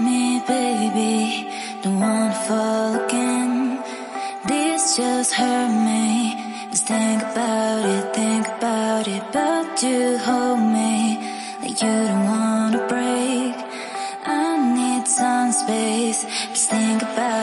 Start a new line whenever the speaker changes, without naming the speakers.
Me, baby. Don't wanna fall again. This just hurt me. Just think about it, think about it. But you hold me like you don't wanna break. I need some space. Just think about it.